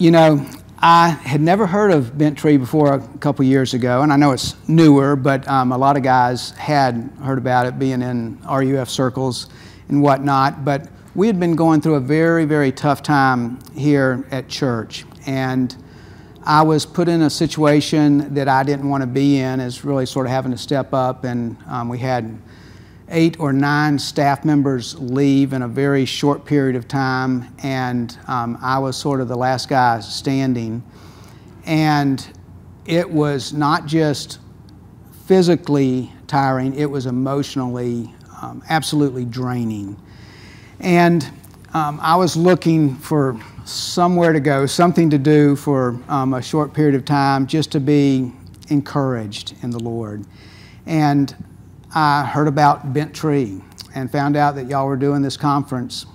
You know, I had never heard of Bent Tree before a couple years ago, and I know it's newer, but um, a lot of guys had heard about it being in RUF circles and whatnot. But we had been going through a very, very tough time here at church, and I was put in a situation that I didn't want to be in, as really sort of having to step up, and um, we had eight or nine staff members leave in a very short period of time, and um, I was sort of the last guy standing. And it was not just physically tiring, it was emotionally um, absolutely draining. And um, I was looking for somewhere to go, something to do for um, a short period of time just to be encouraged in the Lord. And I heard about Bent Tree and found out that y'all were doing this conference.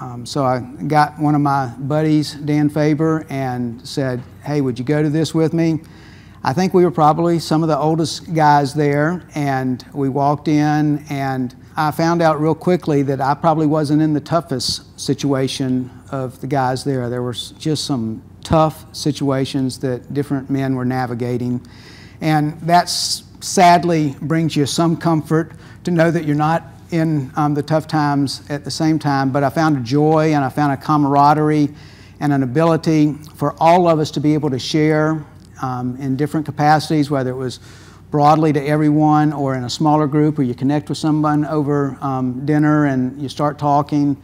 Um, so I got one of my buddies, Dan Faber, and said, Hey, would you go to this with me? I think we were probably some of the oldest guys there, and we walked in, and I found out real quickly that I probably wasn't in the toughest situation of the guys there. There were just some tough situations that different men were navigating, and that's sadly brings you some comfort to know that you're not in um, the tough times at the same time. But I found a joy and I found a camaraderie and an ability for all of us to be able to share um, in different capacities, whether it was broadly to everyone or in a smaller group or you connect with someone over um, dinner and you start talking.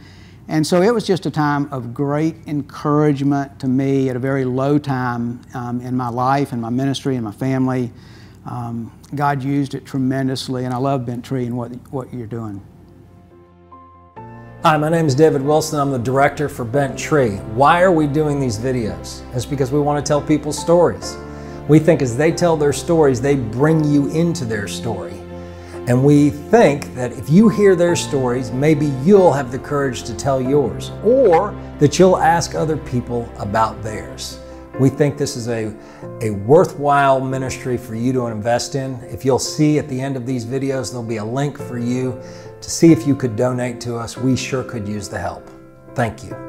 And so it was just a time of great encouragement to me at a very low time um, in my life and my ministry and my family. Um, God used it tremendously, and I love Bent Tree and what, what you're doing. Hi, my name is David Wilson. I'm the director for Bent Tree. Why are we doing these videos? It's because we want to tell people stories. We think as they tell their stories, they bring you into their story. And we think that if you hear their stories, maybe you'll have the courage to tell yours, or that you'll ask other people about theirs. We think this is a, a worthwhile ministry for you to invest in. If you'll see at the end of these videos, there'll be a link for you to see if you could donate to us. We sure could use the help. Thank you.